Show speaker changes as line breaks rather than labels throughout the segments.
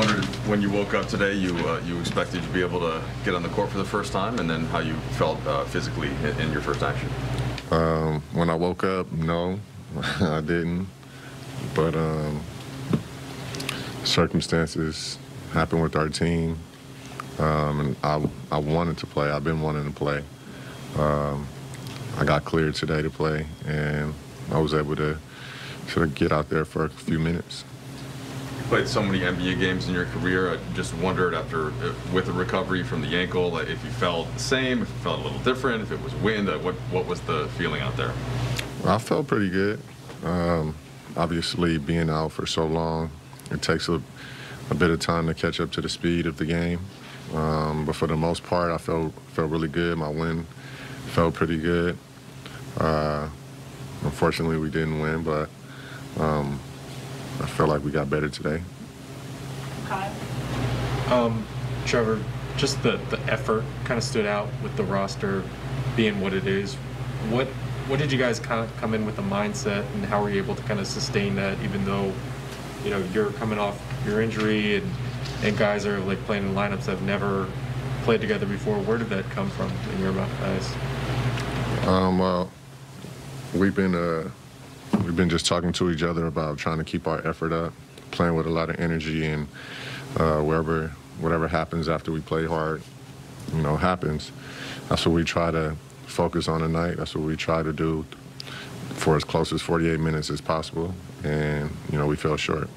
wondered when you woke up today, you uh, you expected to be able to get on the court for the first time, and then how you felt uh, physically in, your first action.
Um, when I woke up, no, I didn't. But um, circumstances happened with our team, um, and I, I wanted to play. I've been wanting to play. Um, I got cleared today to play, and I was able to sort of get out there for a few minutes.
Played so many NBA games in your career. I just wondered after, uh, with the recovery from the ankle, if you felt the same, if you felt a little different, if it was wind, what what was the feeling out there?
I felt pretty good. Um, obviously, being out for so long, it takes a, a bit of time to catch up to the speed of the game. Um, but for the most part, I felt felt really good. My win felt pretty good. Uh, unfortunately, we didn't win, but um, I felt like we got better today.
Kyle?
Um, Trevor, just the, the effort kind of stood out with the roster being what it is. What what did you guys kind of come in with the mindset, and how were you able to kind of sustain that, even though you know you're coming off your injury and and guys are like playing in lineups that have never played together before? Where did that come from in your eyes?
Um, well, we've been uh, we've been just talking to each other about trying to keep our effort up, playing with a lot of energy, and uh, wherever whatever happens after we play hard, you know, happens. That's what we try to focus on tonight. That's what we try to do for as close as 48 minutes as possible, and you know, we fell short.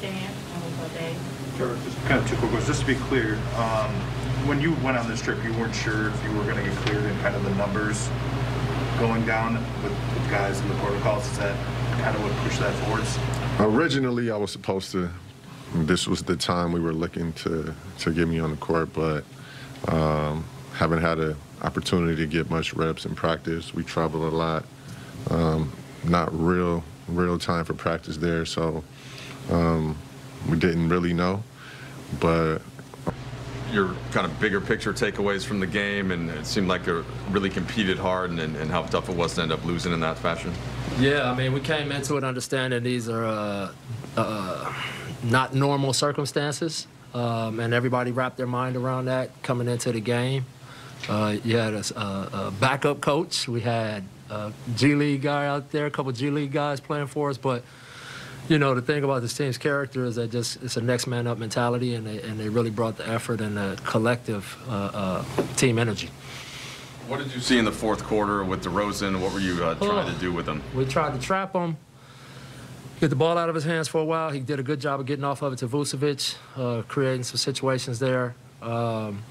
Dan? And we'll go Dave.
Trevor, just kind of two quick ones. Just to be clear, um, when you went on this trip, you weren't sure if you were going to get cleared in kind of the numbers going down with, guys in the protocols. Is that kind of what pushed that forwards?
Originally, I was supposed to. This was the time we were looking to to get me on the court, but um, haven't had an opportunity to get much reps in practice. We travel a lot. Um, not real real time for practice there, so um, we didn't really know. But
Your kind of bigger picture takeaways from the game, and it seemed like you really competed hard, and, and how tough it was to end up losing in that fashion.
Yeah, I mean, we came into it understanding these are uh, uh, not normal circumstances, um, and everybody wrapped their mind around that coming into the game. Uh, you had a, a backup coach. We had a G League guy out there, a couple G League guys playing for us, but you know, the thing about this team's character is that just it's a next man up mentality, and they, and they really brought the effort and the collective uh, uh, team energy.
What did you see in the fourth quarter with DeRozan? What were you uh, trying
Oh.
to do with him?
We tried to trap him, get the ball out of his hands for a while. He did a good job of getting off of it to Vucevic, uh, creating some situations there. Um,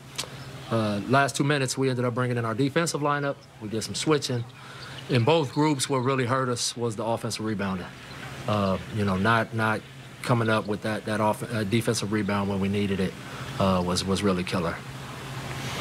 uh, last two minutes, we ended up bringing in our defensive lineup. We did some switching. In both groups, what really hurt us was the offensive rebounding. Uh, you know, not not coming up with that that off, uh, defensive rebound when we needed it uh, was was really killer.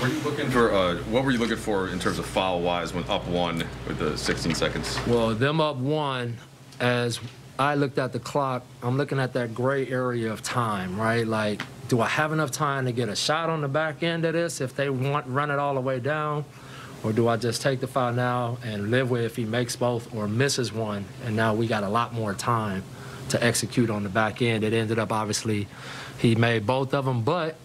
Were you looking for uh, what were you looking for in terms of foul wise when up one with the 16 seconds?
Well, them up one, as I looked at the clock, I'm looking at that gray area of time, right? Like, do I have enough time to get a shot on the back end of this if they want run it all the way down? Or do I just take the foul now and live with if he makes both or misses one? And now we got a lot more time to execute on the back end. It ended up, obviously, he made both of them, but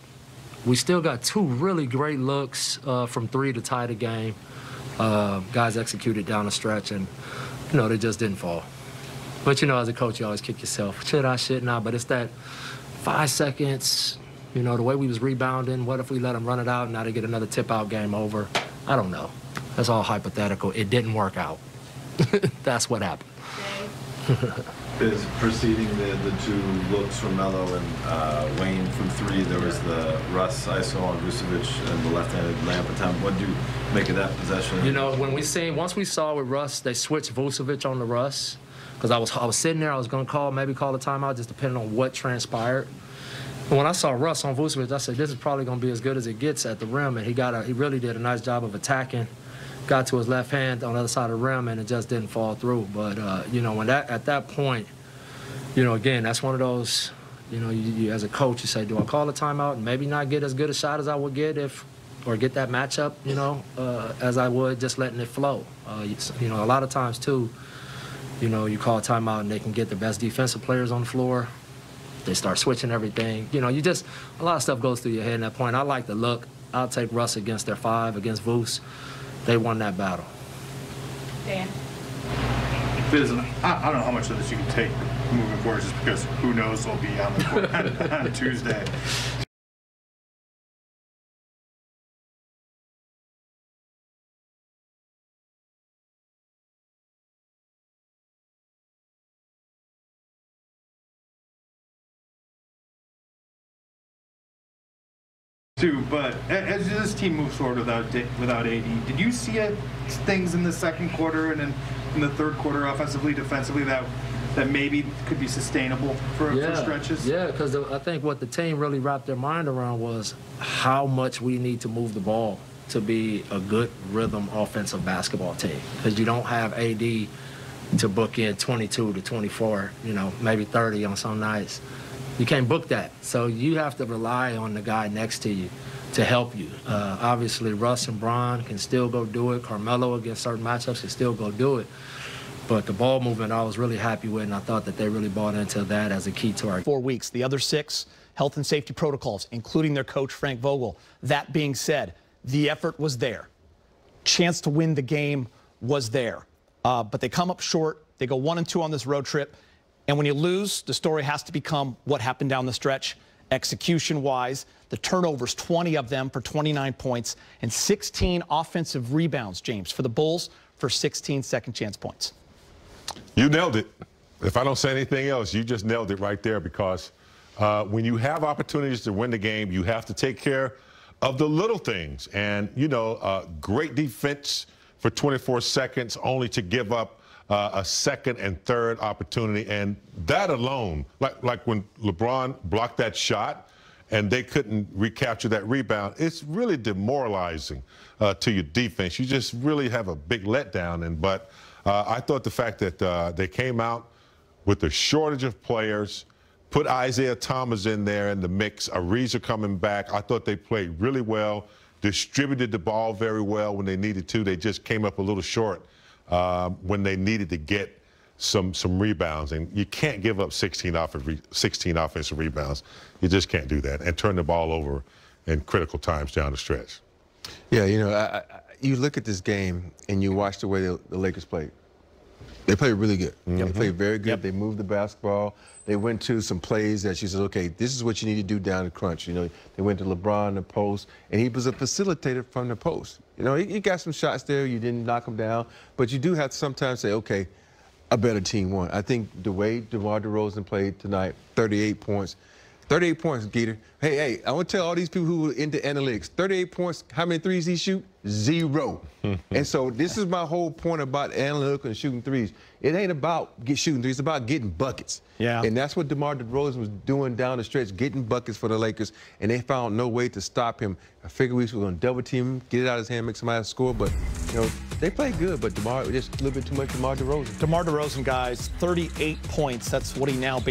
we still got two really great looks uh, from three to tie the game. Uh, guys executed down the stretch, and you know they just didn't fall. But you know, as a coach, you always kick yourself. Should I? Should not? But it's that five seconds. You know, the way we was rebounding. What if we let them run it out now they get another tip out game over? I don't know. That's all hypothetical. It didn't work out. That's what happened.
Is preceding the, the two looks from Melo and uh, Wayne from three, there was the Russ ISO on Vucevic and the left-handed lamp attempt. What do you make of that possession?
You know, when we seen once we saw with Russ, they switched Vucevic on the Russ. Because I was I was sitting there, I was gonna call, maybe call a timeout, just depending on what transpired. When I saw Russ on Vucevic, I said, this is probably gonna be as good as it gets at the rim. And he got a he really did a nice job of attacking. Got to his left hand on the other side of the rim and it just didn't fall through. But uh, you know, when that at that point, you know, again, that's one of those, you know, you, you, as a coach, you say, do I call a timeout and maybe not get as good a shot as I would get if, or get that matchup, you know, uh, as I would just letting it flow. Uh, you, you know, a lot of times too, you know, you call a timeout and they can get the best defensive players on the floor, they start switching everything. You know, you just a lot of stuff goes through your head at that point. I like the look. I'll take Russ against their five against Vooch. They won that battle.
Dan?
Biz, I, I don't know how much of this you can take moving forward, just because who knows what'll be on the court on, on Tuesday. Too, but as this team moves forward without without AD, did you see it, things in the second quarter and then in the third quarter, offensively, defensively, that that maybe could be sustainable for, for stretches?
Yeah, because I think what the team really wrapped their mind around was how much we need to move the ball to be a good rhythm offensive basketball team. Because you don't have AD to book in 22 to 24, you know, maybe 30 on some nights. You can't book that. So you have to rely on the guy next to you to help you. Uh, obviously, Russ and Bron can still go do it. Carmelo against certain matchups can still go do it. But the ball movement, I was really happy with, and I thought that they really bought into that as a key to our
four weeks. The other six, health and safety protocols, including their coach, Frank Vogel. That being said, the effort was there. Chance to win the game was there. Uh, but they come up short. They go one and two on this road trip. And when you lose, the story has to become what happened down the stretch, execution wise. The turnovers, 20 of them for 29 points, and 16 offensive rebounds, James, for the Bulls for 16 second chance points.
You nailed it. If I don't say anything else, you just nailed it right there because uh, when you have opportunities to win the game, you have to take care of the little things. And, you know, uh, great defense for 24 seconds only to give up uh, a second and third opportunity. And that alone, like, like when LeBron blocked that shot and they couldn't recapture that rebound, it's really demoralizing uh, to your defense. You just really have a big letdown. And but uh, I thought the fact that uh, they came out with a shortage of players, put Isaiah Thomas in there in the mix, Ariza coming back. I thought they played really well, distributed the ball very well when they needed to. They just came up a little short um, when they needed to get some some rebounds. And you can't give up 16, off 16 offensive rebounds. You just can't do that and turn the ball over in critical times down the stretch.
Yeah, you know, I, I, you look at this game and you watch the way the, the Lakers played. They played really good. They played very good.
Yep.
They moved the basketball. They went to some plays that she said, okay, this is what you need to do down the crunch. You know, they went to LeBron the post, and he was a facilitator from the post. You know, he, he got some shots there. You didn't knock him down, but you do have to sometimes say, okay, a better team won. I think the way DeMar DeRozan played tonight, 38 points. 38 points, Gator. Hey, hey, I want to tell all these people who are into analytics, 38 points, how many threes he shoot? Zero. and so this is my whole point about analytical and shooting threes. It ain't about get shooting threes, it's about getting buckets.
Yeah.
And that's what DeMar DeRozan was doing down the stretch, getting buckets for the Lakers, and they found no way to stop him. I figured we were going to double team him, get it out of his hand, make somebody score, but, you know, they played good, but DeMar, just a little bit too much DeMar DeRozan.
DeMar DeRozan, guys, 38 points. That's what he now basically